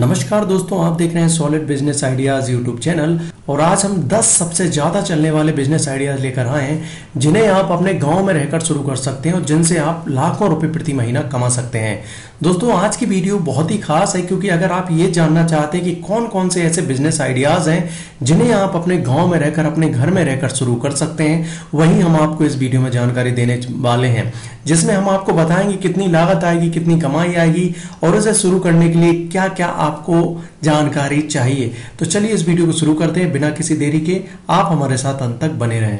नमस्कार दोस्तों, आप देख रहे हैं solid business ideas YouTube channel और आज हम 10 सबसे ज़्यादा चलने वाले बिज़नेस आइडियाज़ लेकर आए हैं, जिन्हें आप अपने गाँव में रहकर शुरू कर सकते हैं और जिनसे आप लाखों रुपए प्रति महीना कमा सकते हैं। दोस्तों, आज की वीडियो बहुत ही खास है, क्योंकि अगर आप ये जानना चाहते हैं कि कौन कौन से ऐसे बिज़नेस आइडियाज़ हैं, जिन्हें आप अपने गाँव में रहकर, अपने घर में रहकर शुरू कर सकते हैं, वही हम आपको इस वीडियो में जानकारी देने वाले हैं, जिसमें हम आपको बताएँगे कितनी लागत आएगी, कितनी कमाई आएगी और इसे शुरू करने के लिए क्या क्या आपको जानकारी चाहिए। तो चलिए इस वीडियो को शुरू करते हैं। बिना किसी देरी के आप हमारे साथ अंत तक बने रहें।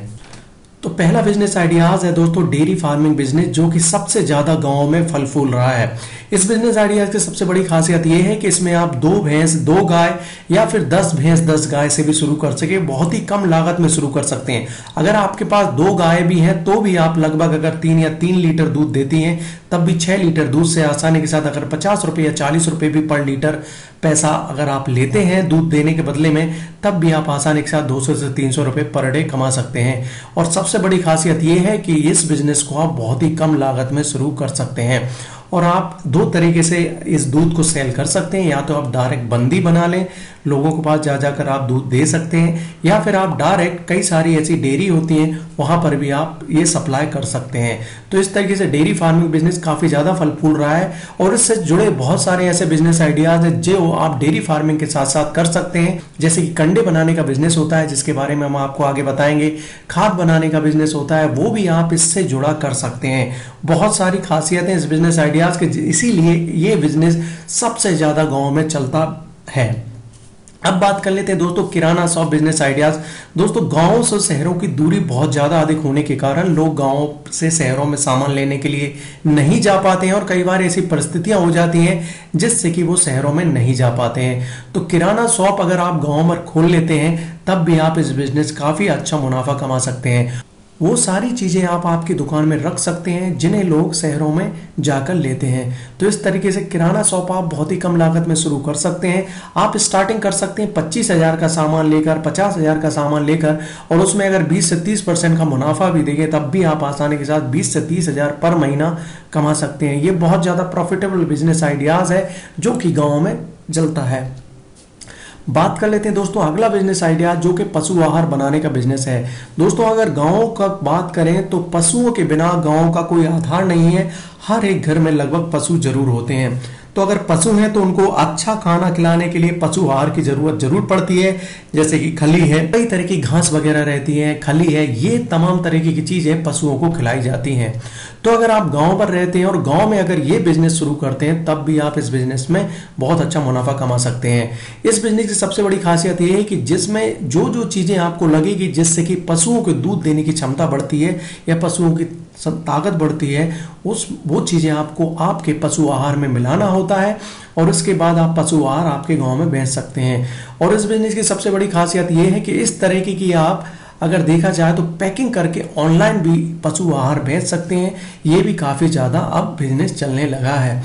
तो पहला बिज़नेस आइडियाज़ है दोस्तों डेयरी फ़ार्मिंग बिज़नेस जो कि सबसे ज़्यादा गाँव में फल फूल रहा है। इस बिज़नेस आइडियाज़ की सबसे बड़ी खासियत यह है कि इसमें आप दो भैंस, दो गाय या फिर दस भैंस, दस गाय से भी शुरू कर सके, बहुत ही कम लागत में शुरू कर सकते हैं। अगर आपके पास दो गाय भी हैं तो भी आप लगभग अगर तीन या तीन लीटर दूध देती हैं, तब भी छह लीटर दूध से आसानी के साथ अगर पचास रुपए या चालीस रुपए भी पर लीटर पैसा अगर आप लेते हैं दूध देने के बदले में, तब भी आप आसानी के साथ 200 से 300 रुपए पर डे कमा सकते हैं। और सबसे बड़ी खासियत यह है कि इस बिज़नेस को आप बहुत ही कम लागत में शुरू कर सकते हैं। और आप दो तरीके से इस दूध को सेल कर सकते हैं। या तो आप डायरेक्ट बंदी बना लें, लोगों के पास जा जाकर आप दूध दे सकते हैं, या फिर आप डायरेक्ट कई सारी ऐसी डेयरी होती हैं, वहाँ पर भी आप ये सप्लाई कर सकते हैं। तो इस तरीके से डेयरी फ़ार्मिंग बिज़नेस काफ़ी ज़्यादा फल फूल रहा है और इससे जुड़े बहुत सारे ऐसे बिज़नेस आइडियाज़ हैं, जो आप डेयरी फ़ार्मिंग के साथ साथ कर सकते हैं। जैसे कि कंडे बनाने का बिज़नेस होता है, जिसके बारे में हम आपको आगे बताएँगे। खाद बनाने का बिज़नेस होता है, वो भी आप इससे जुड़ा कर सकते हैं। बहुत सारी खासियतें इस बिज़नेस आइडियाज़ के इसीलिए ये बिज़नेस सबसे ज़्यादा गाँव में चलता है। अब बात कर लेते हैं दोस्तों, किराना शॉप बिज़नेस आइडियाज़ दोस्तों, गाँवों से शहरों की दूरी बहुत ज़्यादा अधिक होने के कारण लोग गाँवों से शहरों में सामान लेने के लिए नहीं जा पाते हैं और कई बार ऐसी परिस्थितियाँ हो जाती हैं जिससे कि वो शहरों में नहीं जा पाते हैं। तो किराना शॉप अगर आप गाँव में खोल लेते हैं, तब भी आप इस बिज़नेस काफ़ी अच्छा मुनाफा कमा सकते हैं। वो सारी चीज़ें आप आपकी दुकान में रख सकते हैं, जिन्हें लोग शहरों में जाकर लेते हैं। तो इस तरीके से किराना शॉप आप बहुत ही कम लागत में शुरू कर सकते हैं। आप स्टार्टिंग कर सकते हैं पच्चीस हज़ार का सामान लेकर, पचास हज़ार का सामान लेकर, और उसमें अगर बीस से तीस परसेंट का मुनाफा भी देंगे, तब भी आप आसानी के साथ बीस से तीस हज़ार पर महीना कमा सकते हैं। ये बहुत ज़्यादा प्रॉफिटेबल बिज़नेस आइडियाज़ है, जो कि गाँव में चलता है। बात कर लेते हैं दोस्तों, अगला बिज़नेस आइडिया जो कि पशु आहार बनाने का बिज़नेस है। दोस्तों, अगर गाँव का बात करें तो पशुओं के बिना गाँव का कोई आधार नहीं है। हर एक घर में लगभग पशु ज़रूर होते हैं। तो अगर पशु हैं तो उनको अच्छा खाना खिलाने के लिए पशु आहार की ज़रूरत ज़रूर पड़ती है, जैसे कि खली है। कई तरह की घास वगैरह रहती है, खली है, ये तमाम तरीके की चीज़ें पशुओं को खिलाई जाती हैं। तो अगर आप गाँव पर रहते हैं और गाँव में अगर ये बिज़नेस शुरू करते हैं, तब भी आप इस बिज़नेस में बहुत अच्छा मुनाफा कमा सकते हैं। इस बिज़नेस की सबसे बड़ी खासियत ये है कि जिसमें जो जो चीज़ें आपको लगेगी, जिससे कि पशुओं के दूध देने की क्षमता बढ़ती है या पशुओं की ताकत बढ़ती है, उस, वो चीज़ें आपको आपके पशु आहार में मिलाना होता है और इसके बाद आप पशु आहार आपके गाँव में बेच सकते हैं। और इस बिज़नेस की सबसे बड़ी खासियत ये है कि इस तरह की कि आप अगर देखा जाए तो पैकिंग करके ऑनलाइन भी पशु आहार बेच सकते हैं, ये भी काफ़ी ज़्यादा अब बिज़नेस चलने लगा है।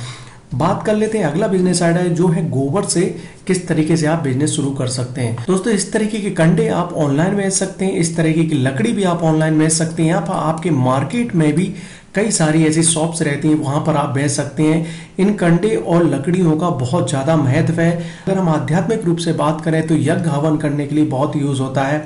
बात कर लेते हैं अगला बिज़नेस आइडिया जो है गोबर से किस तरीके से आप बिज़नेस शुरू कर सकते हैं। दोस्तों, इस तरीके के कंडे आप ऑनलाइन बेच सकते हैं, इस तरीके की लकड़ी भी आप ऑनलाइन बेच सकते हैं आप आपके मार्केट में भी कई सारी ऐसी शॉप्स रहती हैं, वहाँ पर आप बेच सकते हैं। इन कंडे और लकड़ियों का बहुत ज़्यादा महत्व है। अगर हम आध्यात्मिक रूप से बात करें तो यज्ञ हवन करने के लिए बहुत यूज़ होता है,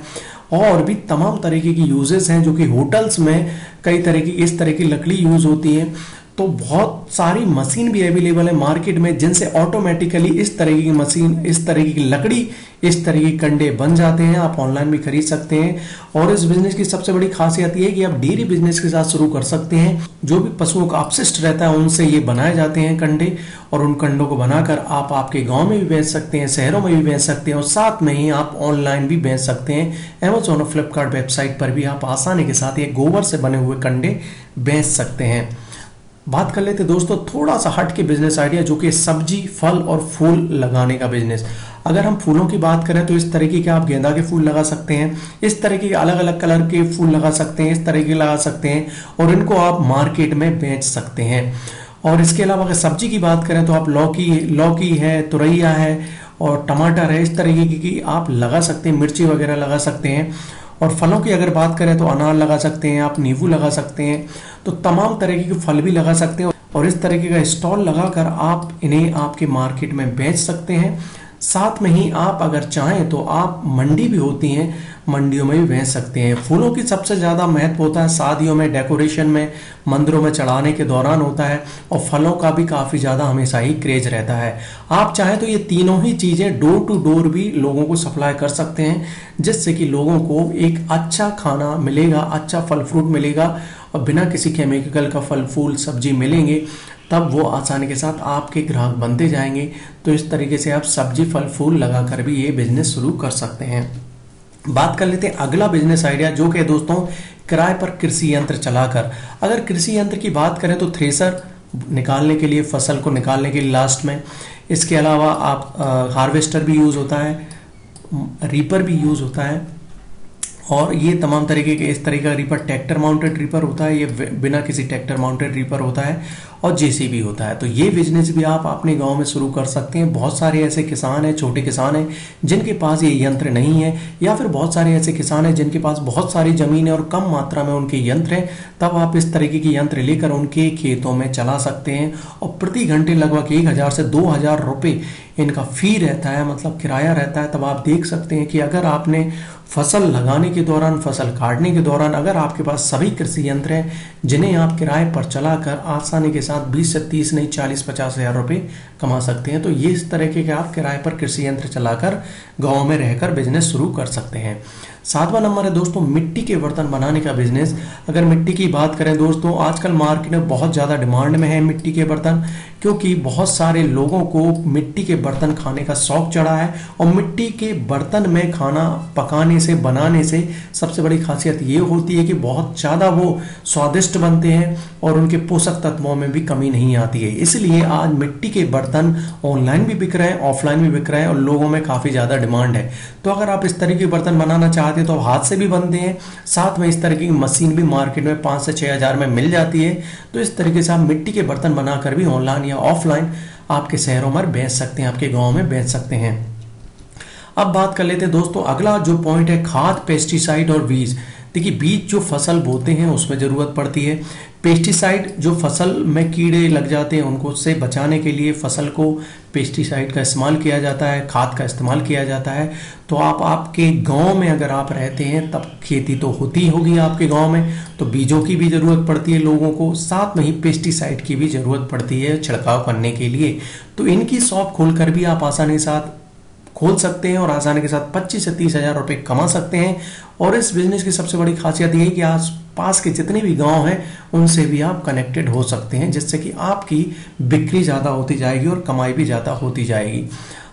और भी तमाम तरीके की यूजेस हैं, जो कि होटल्स में कई तरह की, इस तरह की लकड़ी यूज़ होती है। तो बहुत सारी मशीन भी अवेलेबल है मार्केट में, जिनसे ऑटोमेटिकली इस तरह की मशीन, इस तरह की लकड़ी, इस तरह के कंडे बन जाते हैं, आप ऑनलाइन भी खरीद सकते हैं। और इस बिज़नेस की सबसे बड़ी खासियत यह है कि आप डेयरी बिज़नेस के साथ शुरू कर सकते हैं। जो भी पशुओं का अपशिष्ट रहता है, उनसे ये बनाए जाते हैं कंडे, और उन कंडों को बनाकर आप आपके गाँव में भी बेच सकते हैं, शहरों में भी बेच सकते हैं, और साथ में ही आप ऑनलाइन भी बेच सकते हैं। एमेजोन और फ्लिपकार्ट वेबसाइट पर भी आप आसानी के साथ ये गोबर से बने हुए कंडे बेच सकते हैं। बात कर लेते दोस्तों, थोड़ा सा हट के बिज़नेस आइडिया जो कि सब्ज़ी, फल और फूल लगाने का बिज़नेस अगर हम फूलों की बात करें तो इस तरीके के आप गेंदा के फूल लगा सकते हैं, इस तरीके के अलग अलग कलर के फूल लगा सकते हैं, इस तरह के लगा सकते हैं और इनको आप मार्केट में बेच सकते हैं। और इसके अलावा अगर सब्ज़ी की बात करें तो आप लौकी लौकी है, तुरैया है और टमाटर है, इस तरीके की आप लगा सकते हैं, मिर्ची वगैरह लगा सकते हैं। और फलों की अगर बात करें तो अनार लगा सकते हैं, आप नींबू लगा सकते हैं तो तमाम तरह के फल भी लगा सकते हैं और इस तरीके का स्टॉल लगाकर आप इन्हें आपके मार्केट में बेच सकते हैं। साथ में ही आप अगर चाहें तो आप मंडी भी होती हैं, मंडियों में भी बेच सकते हैं। फूलों की सबसे ज़्यादा महत्व होता है शादियों में, डेकोरेशन में, मंदिरों में चढ़ाने के दौरान होता है और फलों का भी काफ़ी ज़्यादा हमेशा ही क्रेज रहता है। आप चाहें तो ये तीनों ही चीज़ें डोर टू डोर भी लोगों को सप्लाई कर सकते हैं, जिससे कि लोगों को एक अच्छा खाना मिलेगा अच्छा फल फ्रूट मिलेगा और बिना किसी केमिकल का फल, फूल, सब्ज़ी मिलेंगे। तब वो आसानी के साथ आपके ग्राहक बनते जाएँगे। तो इस तरीके से आप सब्ज़ी, फल, फूल लगाकर भी ये बिज़नेस शुरू कर सकते हैं। बात कर लेते हैं अगला बिज़नेस आइडिया जो कि दोस्तों, किराए पर कृषि यंत्र चलाकर। अगर कृषि यंत्र की बात करें तो थ्रेसर निकालने के लिए, फ़सल को निकालने के लिए लास्ट में। इसके अलावा आप हार्वेस्टर भी यूज़ होता है रीपर भी यूज़ होता है। और ये तमाम तरीके के इस तरीके का रीपर ट्रैक्टर माउंटेड रीपर होता है, ये बिना किसी ट्रैक्टर माउंटेड रीपर होता है और जेसीबी होता है। तो ये बिज़नेस भी आप अपने गाँव में शुरू कर सकते हैं। बहुत सारे ऐसे किसान हैं, छोटे किसान हैं, जिनके पास ये यंत्र नहीं है, या फिर बहुत सारे ऐसे किसान हैं, जिनके पास बहुत सारी ज़मीन है और कम मात्रा में उनके यंत्र हैं, तब आप इस तरीके के यंत्र लेकर उनके खेतों में चला सकते हैं और प्रति घंटे लगभग एक हज़ार से दो हज़ार रुपये इनका फ़ी रहता है मतलब किराया रहता है। तब आप देख सकते हैं कि अगर आपने फ़सल लगाने के दौरान, फ़सल काटने के दौरान अगर आपके पास सभी कृषि यंत्र हैं, जिन्हें आप किराए पर चलाकर आसानी के साथ 20 से 30 नहीं 40 पचास हज़ार रुपये कमा सकते हैं तो ये इस तरीके के आप किराए पर कृषि यंत्र चलाकर गाँव में रहकर बिज़नेस शुरू कर सकते हैं। सातवां नंबर है दोस्तों, मिट्टी के बर्तन बनाने का बिज़नेस अगर मिट्टी की बात करें दोस्तों, आजकल मार्केट में बहुत ज़्यादा डिमांड में है मिट्टी के बर्तन, क्योंकि बहुत सारे लोगों को मिट्टी के बर्तन खाने का शौक चढ़ा है और मिट्टी के बर्तन में खाना पकाने से, बनाने से सबसे बड़ी खासियत ये होती है कि बहुत ज़्यादा वो स्वादिष्ट बनते हैं और उनके पोषक तत्वों में भी कमी नहीं आती है। इसलिए आज मिट्टी के बर्तन ऑनलाइन भी बिक रहे हैं ऑफलाइन भी बिक रहे हैं और लोगों में काफ़ी ज़्यादा डिमांड है। तो अगर आप इस तरह के बर्तन बनाना चाहते हैं तो हाथ से भी बनते हैं। साथ में इस तरह की मशीन भी मार्केट में पाँच से छः हज़ार में मिल जाती है। तो इस तरीके से आप मिट्टी के बर्तन बनाकर भी ऑनलाइन या ऑफलाइन आपके शहरों में बेच सकते हैं, आपके गाँव में बेच सकते हैं। अब बात कर लेते हैं दोस्तों, अगला जो पॉइंट है खाद पेस्टिसाइड और बीज। देखिए, बीज जो फ़सल बोते हैं, उसमें ज़रूरत पड़ती है। पेस्टिसाइड जो फ़सल में कीड़े लग जाते हैं, उनको से बचाने के लिए फ़सल को पेस्टिसाइड का इस्तेमाल किया जाता है, खाद का इस्तेमाल किया जाता है। तो आप, आपके गाँव में अगर आप रहते हैं, तब खेती तो होती होगी आपके गाँव में तो बीजों की भी ज़रूरत पड़ती है लोगों को, साथ में ही पेस्टिसाइड की भी ज़रूरत पड़ती है छिड़काव करने के लिए। तो इनकी शॉप खोलकर भी आप आसानी साथ खोल सकते हैं और आसानी के साथ 25 से तीस हज़ार रुपए कमा सकते हैं। और इस बिज़नेस की सबसे बड़ी खासियत ये है कि आस पास के जितने भी गाँव हैं, उनसे भी आप कनेक्टेड हो सकते हैं, जिससे कि आपकी बिक्री ज़्यादा होती जाएगी और कमाई भी ज़्यादा होती जाएगी।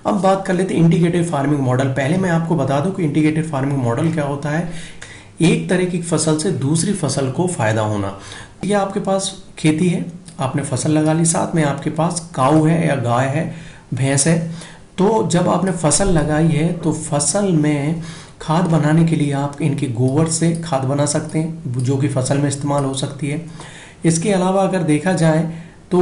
अब बात कर लेते हैं इंटीग्रेटेड फ़ार्मिंग मॉडल पहले मैं आपको बता दूँ कि इंटीग्रेटेड फ़ार्मिंग मॉडल क्या होता है? एक तरह की फ़सल से दूसरी फ़सल को फ़ायदा होना। ये आपके पास खेती है, आपने फ़सल लगा ली, साथ में आपके पास काऊ है या गाय है, भैंस है। तो जब आपने फ़सल लगाई है तो फ़सल में खाद बनाने के लिए आप इनके गोबर से खाद बना सकते हैं, जो कि फ़सल में इस्तेमाल हो सकती है। इसके अलावा अगर देखा जाए तो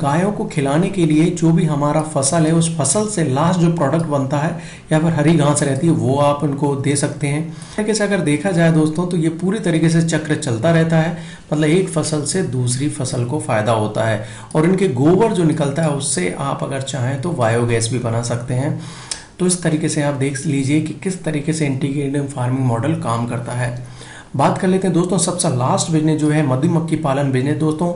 गायों को खिलाने के लिए जो भी हमारा फ़सल है, उस फ़सल से लास्ट जो प्रोडक्ट बनता है या फिर हरी घास रहती है, वो आप उनको दे सकते हैं। तरीके से अगर देखा जाए दोस्तों तो ये पूरी तरीके से चक्र चलता रहता है। मतलब एक फ़सल से दूसरी फ़सल को फ़ायदा होता है। और इनके गोबर जो निकलता है, उससे आप अगर चाहें तो बायोगैस भी बना सकते हैं। तो इस तरीके से आप देख लीजिए कि किस तरीके से इंटीग्रेटेड फ़ार्मिंग मॉडल काम करता है। बात कर लेते हैं दोस्तों, सबसे लास्ट बिज़नेस जो है, मधुमक्खी पालन बिज़नेस दोस्तों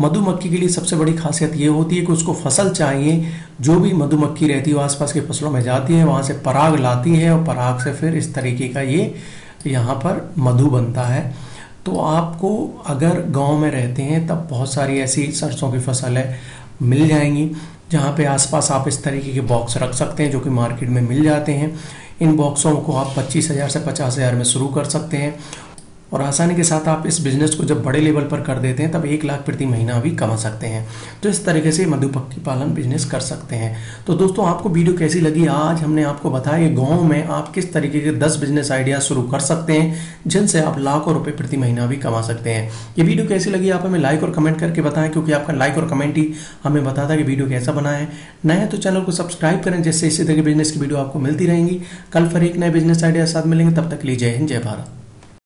मधुमक्खी के लिए सबसे बड़ी खासियत ये होती है कि उसको फ़सल चाहिए, जो भी मधुमक्खी रहती है आसपास के फ़सलों में जाती है, वहाँ से पराग लाती है और पराग से फिर इस तरीके का ये यहाँ पर मधु बनता है। तो आपको अगर गाँव में रहते हैं, तब बहुत सारी ऐसी सरसों की फ़सल है, मिल जाएँगी, जहाँ पे आसपास आप इस तरीके के बॉक्स रख सकते हैं, जो कि मार्केट में मिल जाते हैं। इन बॉक्सों को आप पच्चीस हज़ार से पचास हज़ार में शुरू कर सकते हैं और आसानी के साथ आप इस बिज़नेस को जब बड़े लेवल पर कर देते हैं, तब एक लाख प्रति महीना भी कमा सकते हैं। तो इस तरीके से मधुपक्षी पालन बिज़नेस कर सकते हैं। तो दोस्तों, आपको वीडियो कैसी लगी? आज हमने आपको बताया कि गाँव में आप किस तरीके के दस बिज़नेस आइडिया शुरू कर सकते हैं, जिनसे आप लाखों रुपए प्रति महीना भी कमा सकते हैं। ये वीडियो कैसी लगी? आप हमें लाइक और कमेंट करके बताएँ, क्योंकि आपका लाइक और कमेंट ही हमें बताता है कि वीडियो कैसा बना है। नए तो चैनल को सब्सक्राइब करें, जिससे इसी तरह के बिज़नेस की वीडियो आपको मिलती रहेंगी। कल फिर एक नए बिज़नेस आइडिया साथ मिलेंगे। तब तक लीजिए हिंद, जय भारत।